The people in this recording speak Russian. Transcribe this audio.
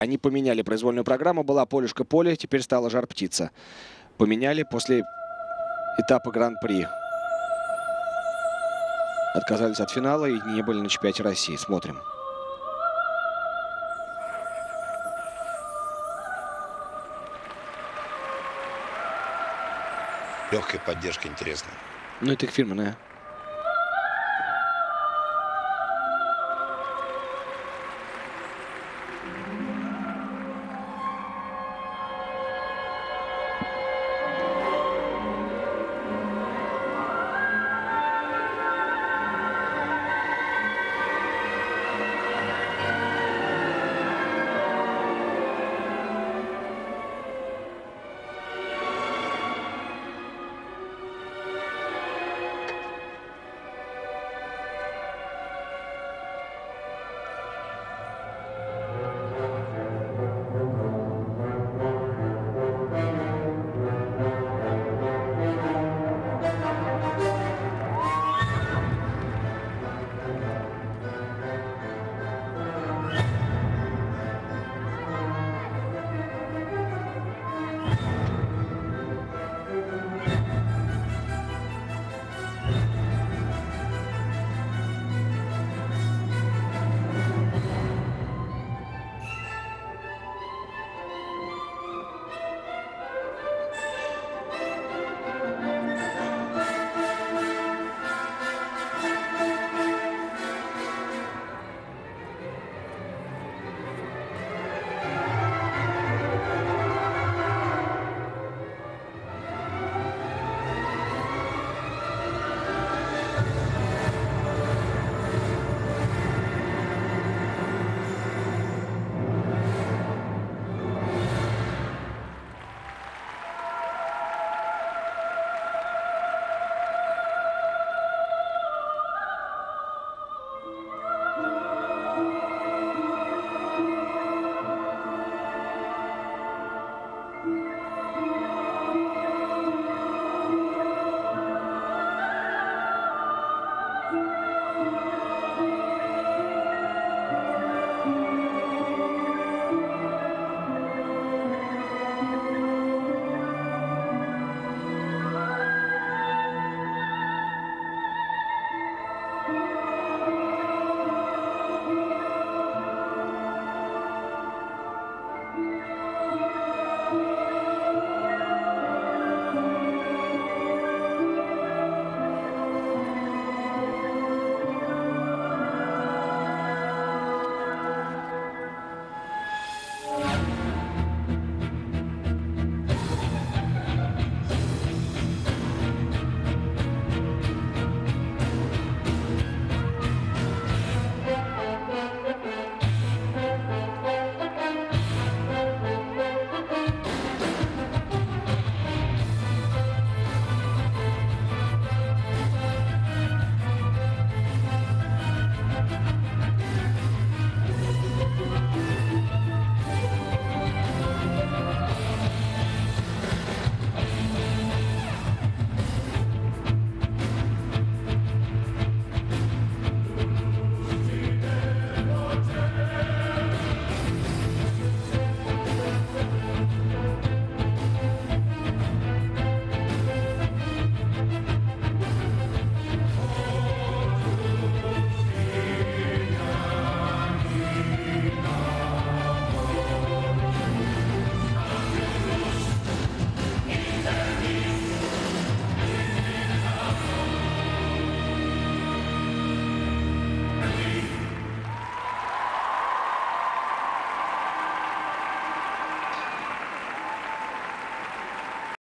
Они поменяли произвольную программу. Была полюшка поле, теперь стала жар птица. Поменяли после этапа Гран-при. Отказались от финала и не были на чемпионате России. Смотрим. Легкая поддержка интересная. Ну, это их фирменная.